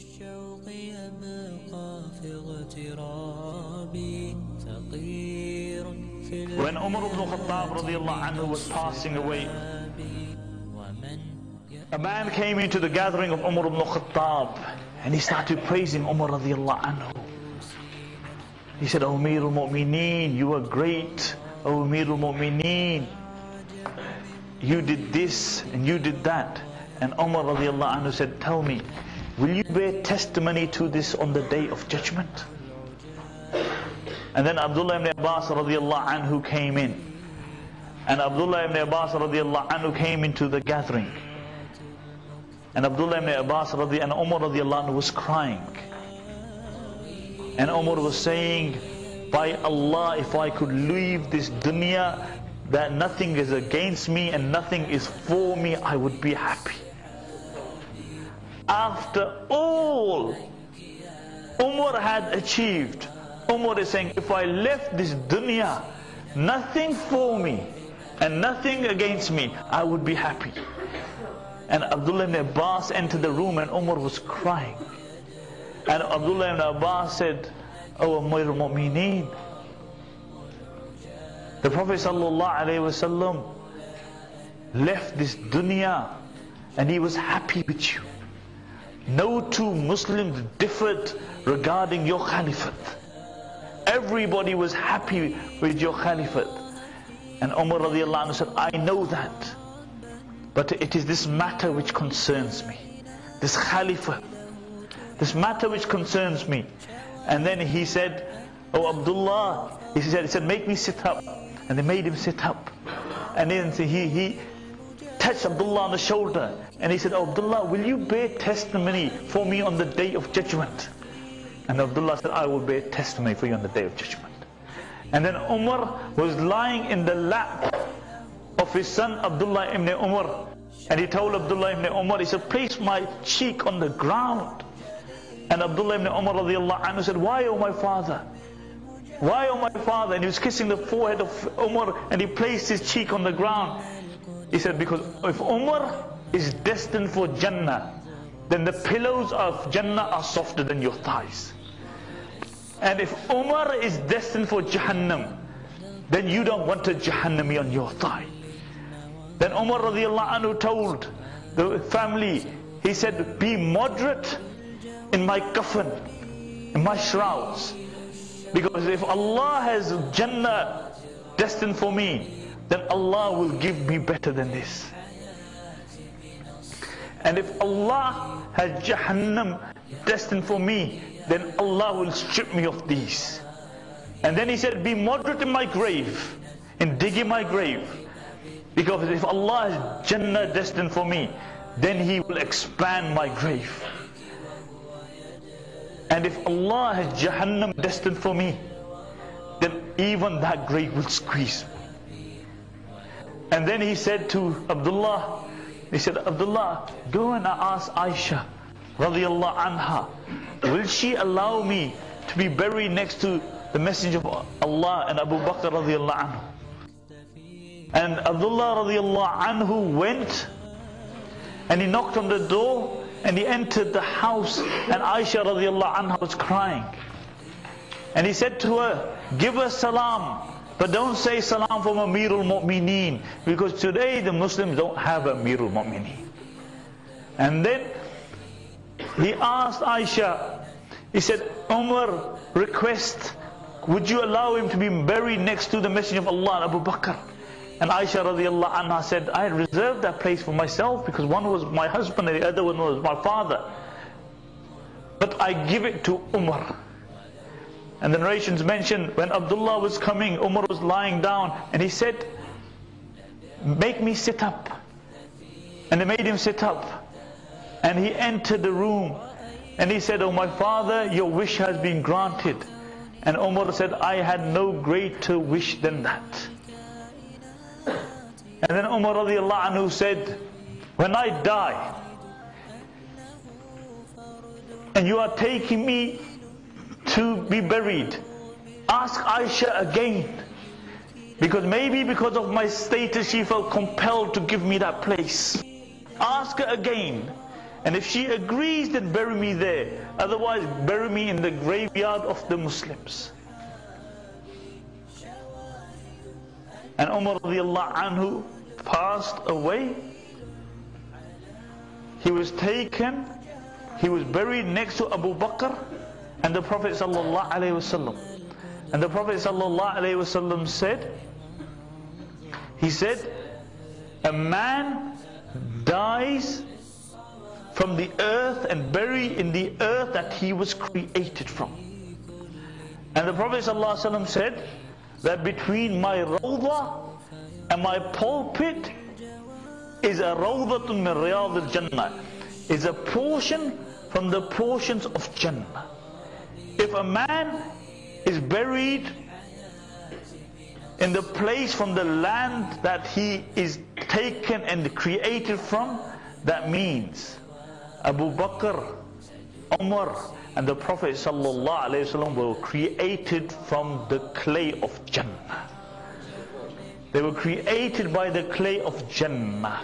الشوق يبقى في اغترابي فقير في When Umar ibn Khattab radiallahu anhu was passing away, ومن a man came into the gathering of Umar ibn Khattab and he started praising Umar radiallahu anhu. He said, O Amir al-Mu'mineen, you are great. O Amir al-Mu'mineen, you did this and you did that. And Umar radiallahu anhu said, tell me, will you bear testimony to this on the day of judgment? And then Abdullah ibn Abbas radiallahu anhu came in. And Abdullah ibn Abbas radiallahu anhu came into the gathering. And Abdullah ibn Abbas radi- and Umar radiallahu anhu was crying. And Umar was saying, by Allah, if I could leave this dunya, that nothing is against me and nothing is for me, I would be happy. After all Umar had achieved, Umar is saying, if I left this dunya, nothing for me and nothing against me, I would be happy. And Abdullah ibn Abbas entered the room and Umar was crying. And Abdullah ibn Abbas said, Oh Amir al-Mu'mineen, the Prophet ﷺ left this dunya and he was happy with you. No two Muslims differed regarding your caliphate. Everybody was happy with your caliphate. And Umar radiallahu anhu said, I know that. But it is this matter which concerns me. This caliphate. This matter which concerns me. And then he said, Oh Abdullah, he said, he said, make me sit up. And they made him sit up. And then he, he touched Abdullah on the shoulder. And he said, oh Abdullah, will you bear testimony for me on the day of judgment? And Abdullah said, I will bear testimony for you on the day of judgment. And then Umar was lying in the lap of his son Abdullah ibn Umar. And he told Abdullah ibn Umar, he said, place my cheek on the ground. And Abdullah ibn Umar anhu said, why oh my father? Why oh my father? And he was kissing the forehead of Umar and he placed his cheek on the ground. He said, because if Umar is destined for Jannah, then the pillows of Jannah are softer than your thighs. And if Umar is destined for Jahannam, then you don't want a Jahannami on your thigh. Then Umar anhu told the family, he said, be moderate in my coffin, in my shrouds. Because if Allah has Jannah destined for me, then Allah will give me better than this. And if Allah has Jahannam destined for me, then Allah will strip me of these. And then he said, be moderate in my grave, and dig in my grave. Because if Allah has Jannah destined for me, then He will expand my grave. And if Allah has Jahannam destined for me, then even that grave will squeeze. And then he said to Abdullah, he said, Abdullah, go and ask Aisha, radiallahu anha, will she allow me to be buried next to the Messenger of Allah and Abu Bakr radiallahu anhu? And Abdullah radiallahu anhu went and he knocked on the door and he entered the house and Aisha radiallahu anha was crying. And he said to her, give her salam, but don't say salam from Amirul Mu'mineen because today the Muslims don't have Amirul Mu'mineen. And then he asked Aisha, he said, Umar, request, would you allow him to be buried next to the Messenger of Allah, Abu Bakr? And Aisha radiallahu anha said, I reserved that place for myself because one was my husband and the other one was my father. But I give it to Umar. And the narrations mention when Abdullah was coming, Umar was lying down and he said, make me sit up. And they made him sit up. And he entered the room and he said, Oh my father, your wish has been granted. And Umar said, I had no greater wish than that. And then Umar anhu said, when I die, and you are taking me to be buried, ask Aisha again. Because maybe because of my status, she felt compelled to give me that place. Ask her again. And if she agrees, then bury me there. Otherwise, bury me in the graveyard of the Muslims. And Umar anhu passed away. He was taken, he was buried next to Abu Bakr and the Prophet wasallam. And the Prophet wasallam said, he said, a man dies from the earth and buried in the earth that he was created from. And the Prophet ﷺ said that between my rawdah and my pulpit is a rawdatun min riyad al-jannah, is a portion from the portions of Jannah. If a man is buried in the place from the land that he is taken and created from, that means Abu Bakr, Umar, and the Prophet ﷺ were created from the clay of Jannah. They were created by the clay of Jannah.